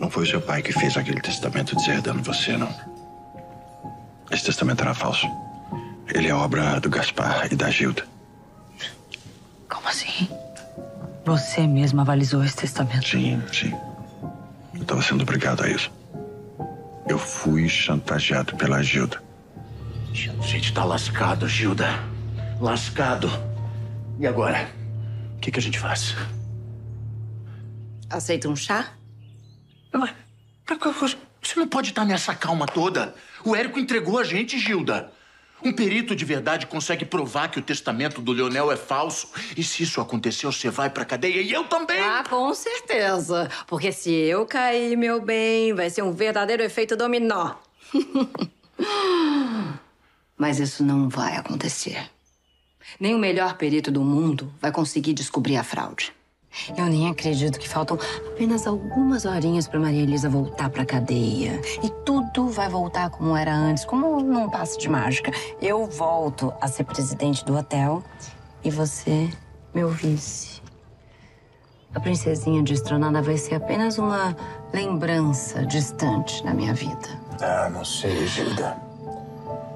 Não foi o seu pai que fez aquele testamento deserdando você, não. Esse testamento era falso. Ele é obra do Gaspar e da Gilda. Como assim? Você mesmo avalizou esse testamento? Sim, sim. Eu estava sendo obrigado a isso. Eu fui chantageado pela Gilda. A gente tá lascado, Gilda. Lascado. E agora? O que, que a gente faz? Aceita um chá? Mas, Você não pode estar nessa calma toda. O Érico entregou a gente, Gilda. Um perito de verdade consegue provar que o testamento do Leonel é falso. E se isso acontecer, você vai pra cadeia e eu também. Ah, com certeza. Porque se eu cair, meu bem, vai ser um verdadeiro efeito dominó. Mas isso não vai acontecer. Nem o melhor perito do mundo vai conseguir descobrir a fraude. Eu nem acredito que faltam apenas algumas horinhas para Maria Elisa voltar para cadeia. E tudo vai voltar como era antes, como num passe de mágica. Eu volto a ser presidente do hotel e você, meu vice. A princesinha destronada vai ser apenas uma lembrança distante na minha vida. Ah, não sei, Gilda.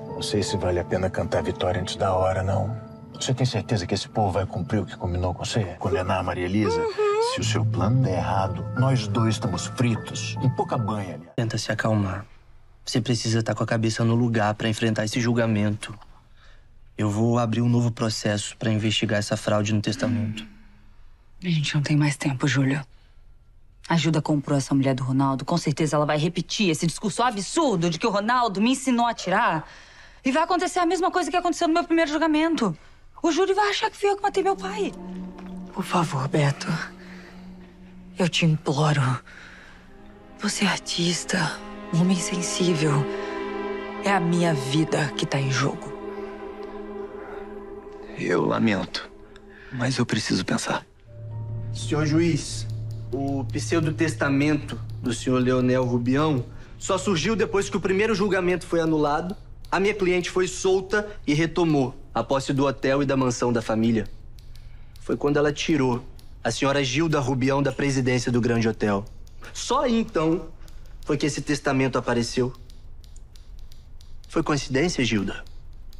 Não sei se vale a pena cantar vitória antes da hora, não. Você tem certeza que esse povo vai cumprir o que combinou com você? Condenar a Maria Elisa? Uhum. Se o seu plano der errado, nós dois estamos fritos. Em pouca banha, aliás. Tenta se acalmar. Você precisa estar com a cabeça no lugar para enfrentar esse julgamento. Eu vou abrir um novo processo para investigar essa fraude no testamento. A gente não tem mais tempo, Júlio. A Ajuda comprou essa mulher do Ronaldo. Com certeza ela vai repetir esse discurso absurdo de que o Ronaldo me ensinou a tirar. E vai acontecer a mesma coisa que aconteceu no meu primeiro julgamento. O júri vai achar que fui eu que matei meu pai. Por favor, Beto. Eu te imploro. Você é artista, um homem sensível. É a minha vida que tá em jogo. Eu lamento, mas eu preciso pensar. Senhor juiz, o pseudo-testamento do senhor Leonel Rubião só surgiu depois que o primeiro julgamento foi anulado, a minha cliente foi solta e retomou a posse do hotel e da mansão da família. Foi quando ela tirou a senhora Gilda Rubião da presidência do Grande Hotel. Só aí então foi que esse testamento apareceu. Foi coincidência, Gilda?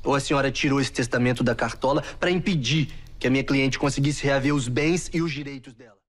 Ou a senhora tirou esse testamento da cartola para impedir que a minha cliente conseguisse reaver os bens e os direitos dela?